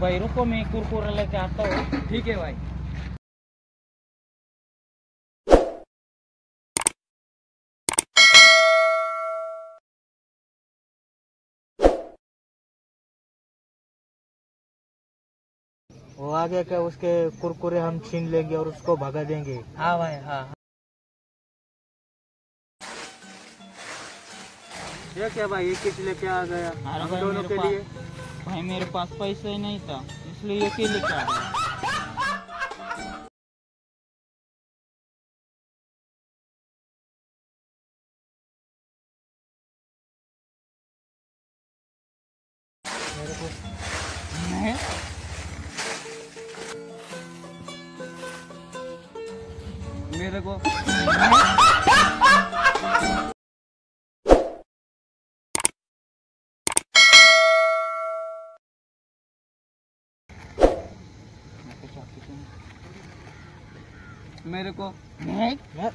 भाई रुको मैं कुरकुरा लेके आता हूँ। ठीक है भाई। वो आगे क्या? उसके कुरकुरे हम छीन लेंगे और उसको भगा देंगे। हाँ भाई हाँ ये क्या भाई ये किस लेके आ गया? हम दोनों के लिए। भाई मेरे पास पैसे ही नहीं था इसलिए ये लेके आ मेरे को मेरे को मेरे को